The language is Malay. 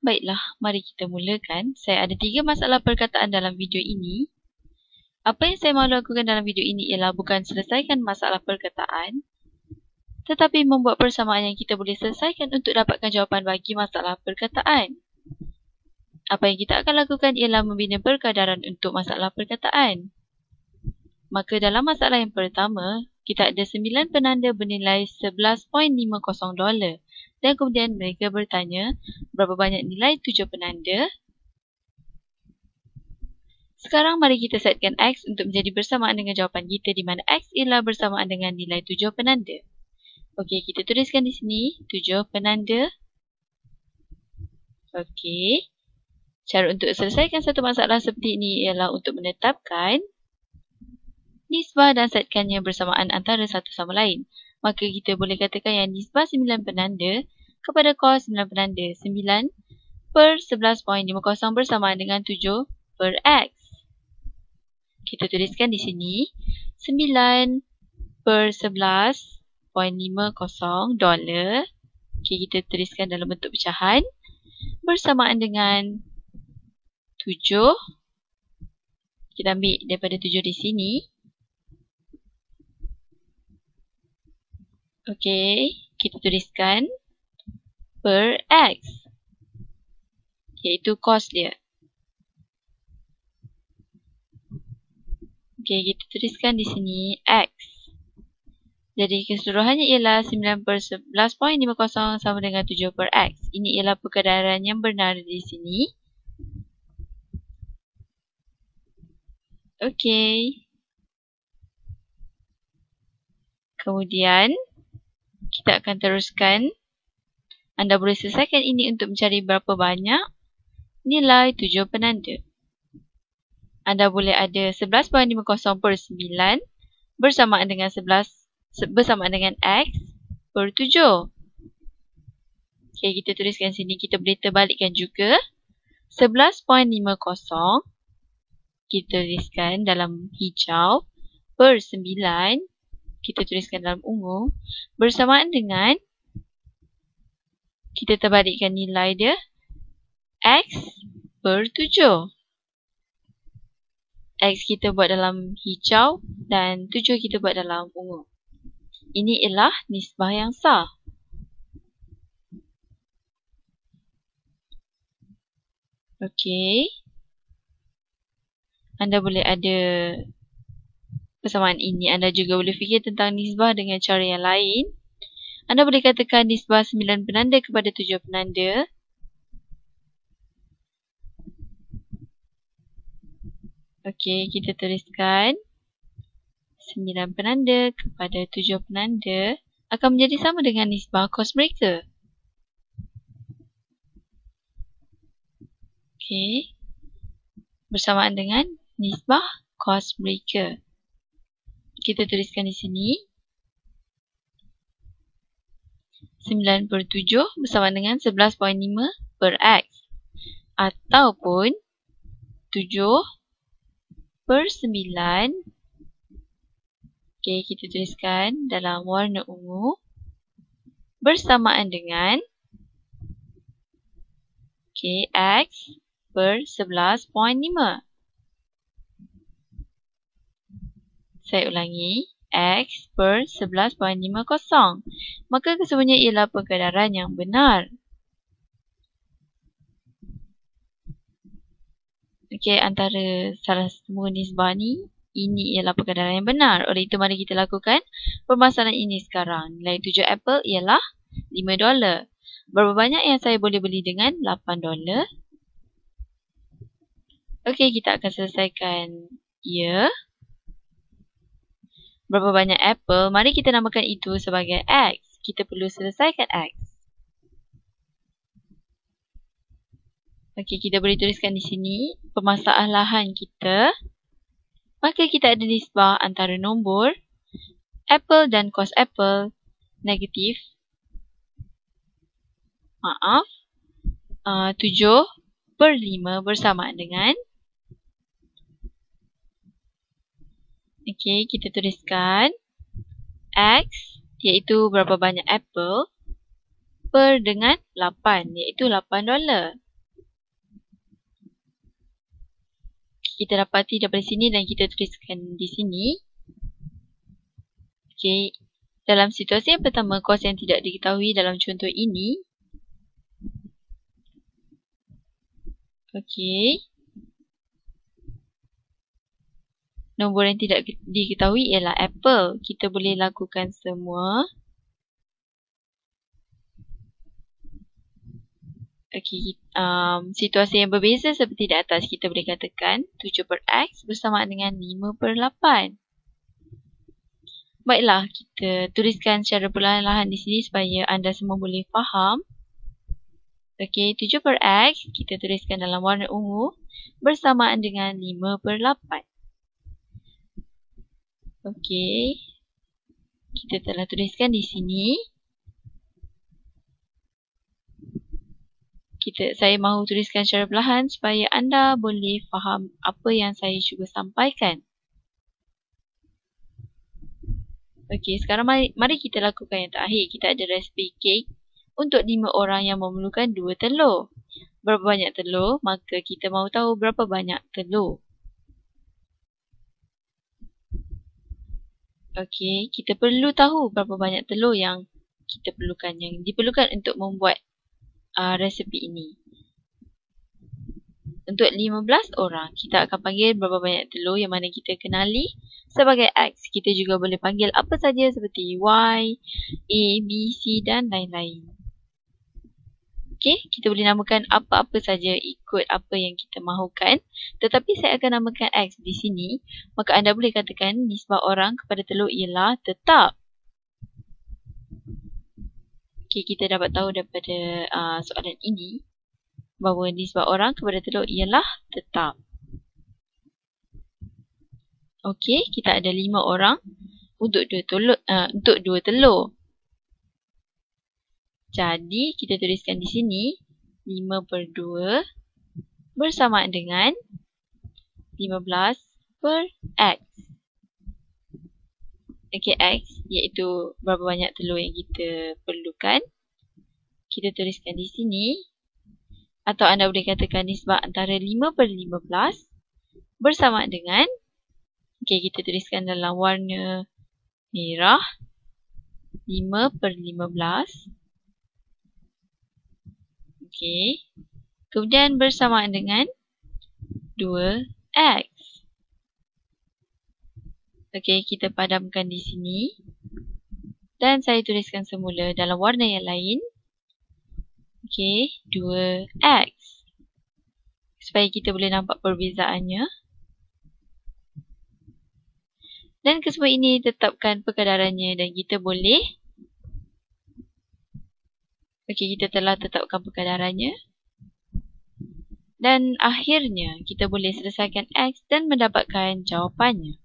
Baiklah, mari kita mulakan. Saya ada tiga masalah perkataan dalam video ini. Apa yang saya mahu lakukan dalam video ini ialah bukan selesaikan masalah perkataan, tetapi membuat persamaan yang kita boleh selesaikan untuk dapatkan jawapan bagi masalah perkataan. Apa yang kita akan lakukan ialah membina perkadaran untuk masalah perkataan. Maka dalam masalah yang pertama, kita ada 9 penanda bernilai 11.50 dolar dan kemudian mereka bertanya berapa banyak nilai 7 penanda. Sekarang mari kita setkan X untuk menjadi bersamaan dengan jawapan kita di mana X ialah bersamaan dengan nilai 7 penanda. Okey, kita tuliskan di sini 7 penanda. Okey. Cara untuk selesaikan satu masalah seperti ini ialah untuk menetapkan nisbah dan setkannya bersamaan antara satu sama lain. Maka kita boleh katakan yang nisbah 9 penanda kepada kos 9 penanda 9 per 11.50 bersamaan dengan 7 per X. Kita tuliskan di sini 9 per 11.50 dolar. Okay, kita tuliskan dalam bentuk pecahan bersamaan dengan 7. Kita ambil daripada 7 di sini. Okey, kita tuliskan per X. Iaitu kos dia. Okey, kita tuliskan di sini X. Jadi keseluruhannya ialah 9 per 11.50 sama dengan 7 per X. Ini ialah perkadaran yang benar di sini. Okey. Kemudian, kita akan teruskan. Anda boleh selesaikan ini untuk mencari berapa banyak nilai 7 penanda. Anda boleh ada 11.50 per 9 bersamaan dengan 11 bersamaan dengan X per 7. Okay, kita tuliskan sini. Kita boleh terbalikkan juga. 11.50 kita tuliskan dalam hijau per 9 kita tuliskan dalam ungu bersamaan dengan kita terbalikkan nilai dia X per 7. X kita buat dalam hijau dan 7 kita buat dalam ungu. Ini ialah nisbah yang sah. Okey. Anda boleh ada persamaan ini, anda juga boleh fikir tentang nisbah dengan cara yang lain. Anda boleh katakan nisbah 9 penanda kepada 7 penanda. Okey, kita tuliskan 9 penanda kepada 7 penanda akan menjadi sama dengan nisbah kos mereka. Okey. Bersamaan dengan nisbah kos mereka kita tuliskan di sini. 9 per 7 bersama dengan 11.5 per X. Ataupun 7 per 9. Okay, kita tuliskan dalam warna ungu. Bersamaan dengan okay, X per 11.5. Saya ulangi. X per 11.50. Maka kesemuanya ialah perkadaran yang benar. Okey, antara salah semua nisbah ni, ini ialah perkadaran yang benar. Oleh itu, mari kita lakukan permasalahan ini sekarang. Nilai 7 apple ialah 5 dolar. Berapa banyak yang saya boleh beli dengan 8 dolar? Okey, kita akan selesaikan. Ya. Yeah berapa banyak apple, mari kita namakan itu sebagai X. Kita perlu selesaikan X. Okey, kita boleh tuliskan di sini permasalahan kita. Maka kita ada nisbah antara nombor apple dan kos apple negatif. Maaf. Uh, 7 per 5 bersamaan dengan Okey, kita tuliskan X iaitu berapa banyak apple per dengan 8 iaitu 8 dolar. Kita dapati daripada sini dan kita tuliskan di sini. Okey, dalam situasi yang pertama kos yang tidak diketahui dalam contoh ini. Okey. Nombor yang tidak diketahui ialah Apple. Kita boleh lakukan semua. Okey, um, situasi yang berbeza seperti di atas kita boleh katakan 7 per X bersamaan dengan 5 per 8. Baiklah, kita tuliskan secara perlahan-lahan di sini supaya anda semua boleh faham. Okey, 7 per X kita tuliskan dalam warna ungu bersamaan dengan 5 per 8. Okey, kita telah tuliskan di sini. kita saya mahu tuliskan secara perlahan supaya anda boleh faham apa yang saya cuba sampaikan. Okey, sekarang mari, mari kita lakukan yang terakhir. Kita ada resipi kek untuk lima orang yang memerlukan dua telur. Berapa banyak telur, maka kita mahu tahu berapa banyak telur. Okey, kita perlu tahu berapa banyak telur yang kita perlukan, yang diperlukan untuk membuat uh, resepi ini. Untuk 15 orang, kita akan panggil berapa banyak telur yang mana kita kenali sebagai X. Kita juga boleh panggil apa saja seperti Y, A, B, C dan lain-lain. Okey, kita boleh namakan apa-apa saja ikut apa yang kita mahukan. Tetapi saya akan namakan X di sini. Maka anda boleh katakan nisbah orang kepada telur ialah tetap. Okay, kita dapat tahu daripada uh, soalan ini bahawa nisbah orang kepada telur ialah tetap. Okey, kita ada lima orang untuk dua telur. Uh, untuk dua telur. Jadi, kita tuliskan di sini 5 per 2 bersamaan dengan 15 per X. Okey, X iaitu berapa banyak telur yang kita perlukan. Kita tuliskan di sini. Atau anda boleh katakan nisbah antara 5 per 15 bersama dengan Okey, kita tuliskan dalam warna merah 5 per 15 Okey. Kemudian bersamaan dengan 2x Okey, kita padamkan di sini. Dan saya tuliskan semula dalam warna yang lain. Okey, 2x. Supaya kita boleh nampak perbezaannya. Dan kesemua ini tetapkan perkadarannya dan kita boleh. Okey, kita telah tetapkan perkadarannya. Dan akhirnya kita boleh selesaikan x dan mendapatkan jawapannya.